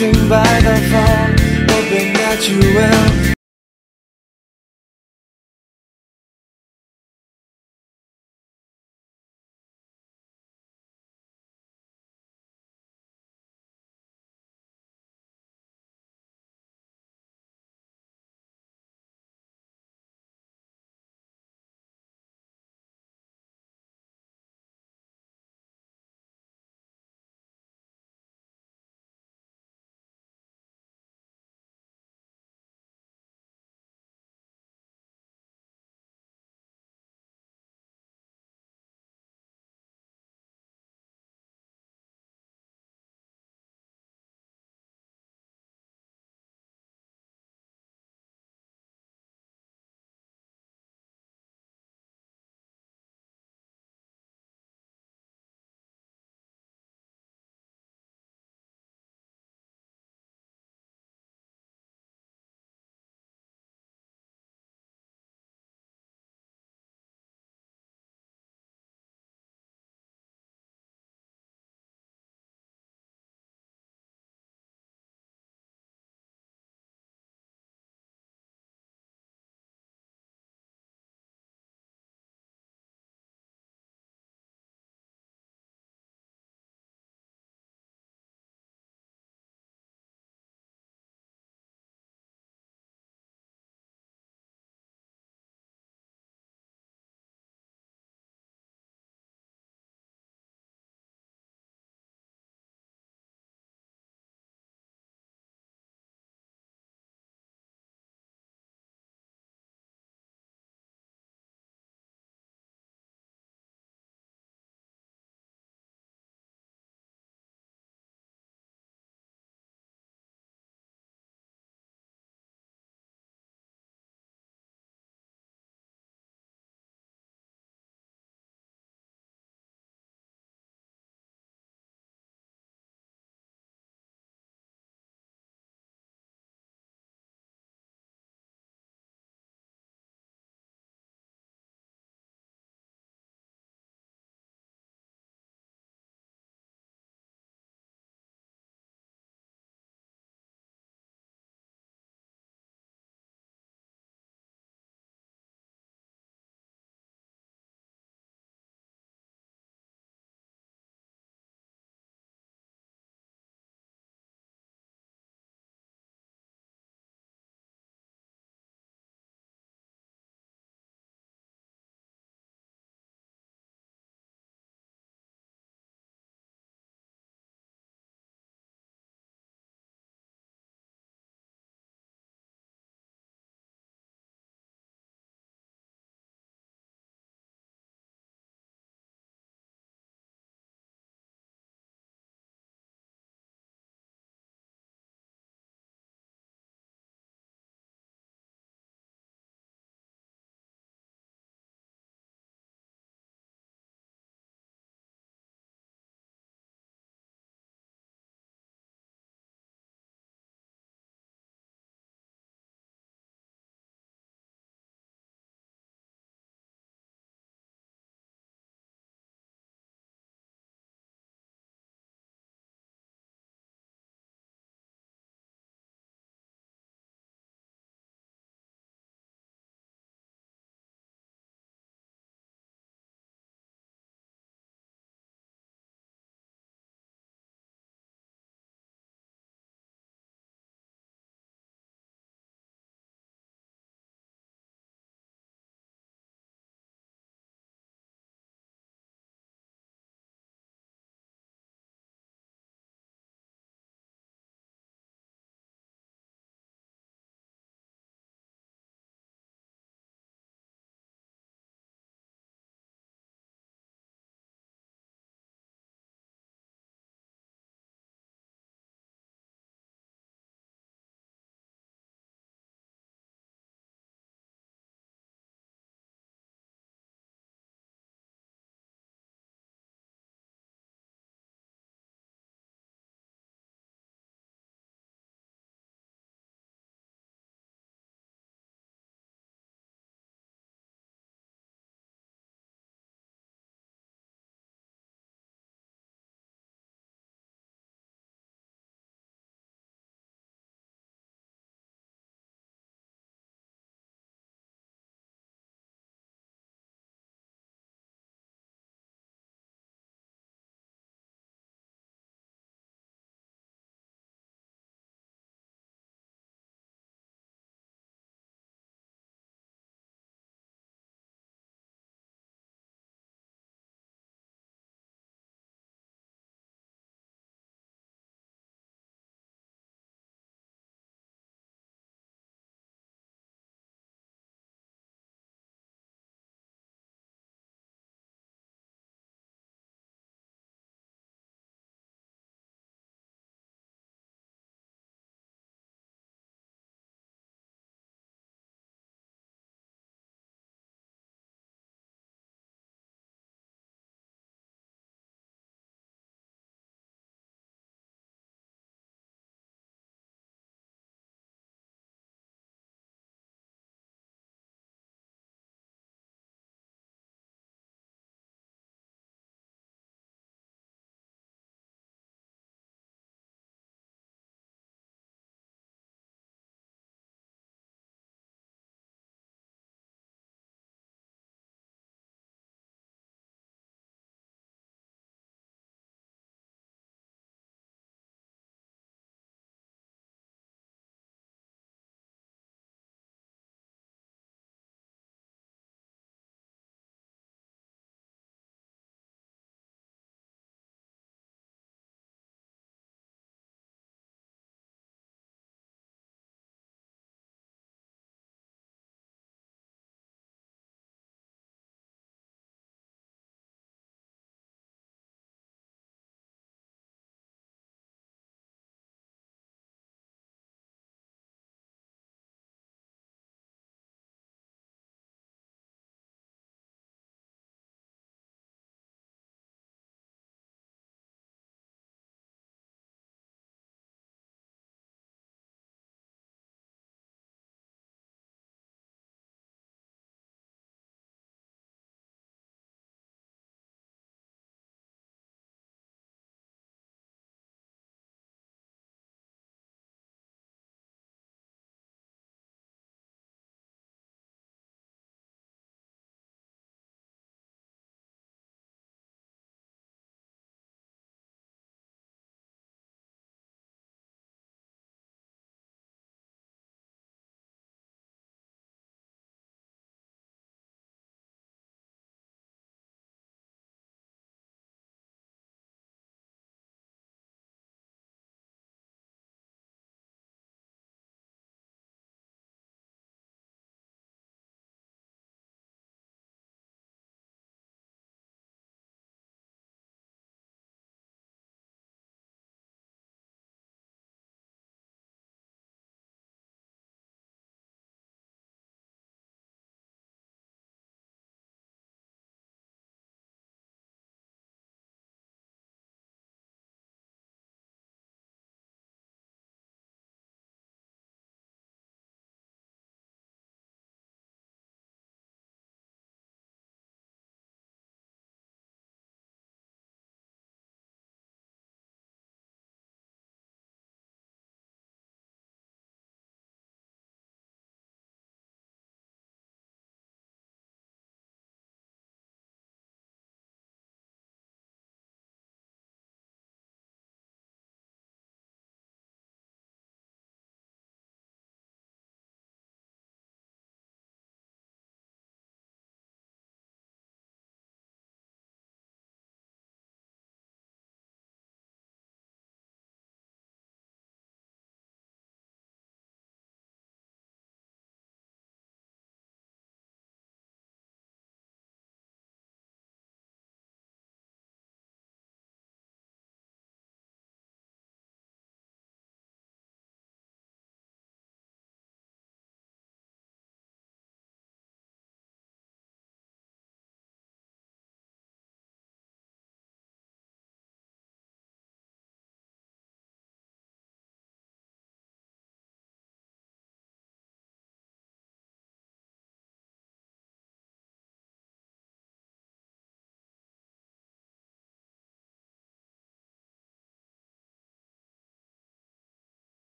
Sitting by the phone Hoping that you will.